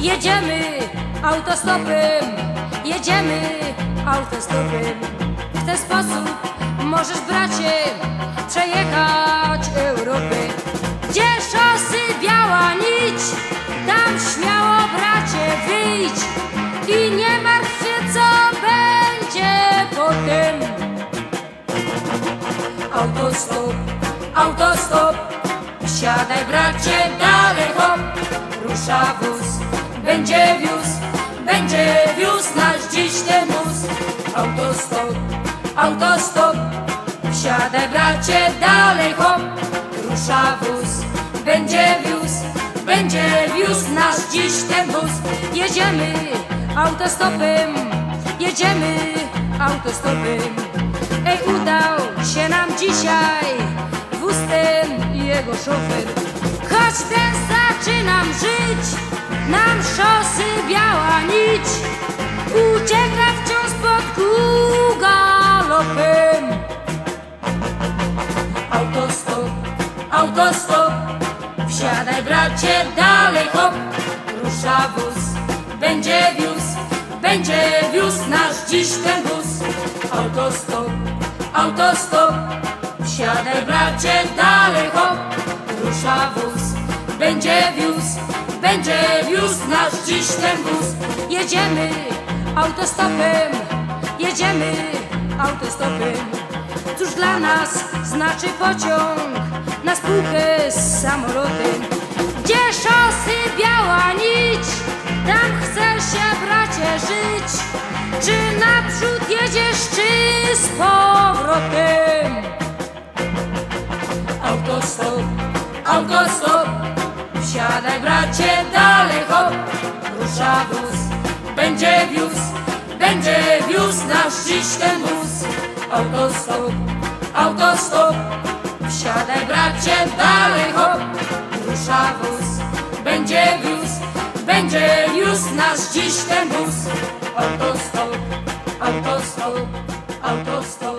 Jedziemy autostopem, jedziemy autostopem. W ten sposób możesz, bracie, przejechać Europę. Gdzie szosy biała nić, tam śmiało, bracie, wyjdź i nie martw się, co będzie potem. Autostop, autostop, wsiadaj, bracie, dalej hop, rusza wóz, będzie wiózł, będzie wiózł nasz dziś ten wóz. Autostop, autostop, wsiadaj, bracie, dalej hop, rusza wóz, będzie wiózł, będzie wiózł nasz dziś ten wóz. Jedziemy autostopem, jedziemy autostopem. Ej, udał się nam dzisiaj jego szofer. Choć ten zaczynam żyć, nam szosy biała nić ucieka wciąż pod kół galopem. Autostop, autostop, wsiadaj bracie, dalej hop, rusza wóz, będzie wiózł, będzie wiózł nasz dziś ten wóz. Autostop, autostop, wsiadaj bracie, dalej hop, rusza wóz, będzie wiózł, będzie wiózł nasz dziś ten wóz. Jedziemy autostopem, jedziemy autostopem. Cóż dla nas znaczy pociąg na spółkę z samolotem? Gdzie szosy biała nić, tam chcesz się bracie żyć. Czy naprzód jedziesz, czy z autostop, wsiadaj bracie, dalej hop, rusza wóz, będzie wiózł, będzie wiózł nasz dziś ten wóz. Autostop, autostop, wsiadaj bracie, dalej hop, rusza wóz, będzie wiózł, będzie wiózł nasz dziś ten wóz. Autostop, autostop, autostop.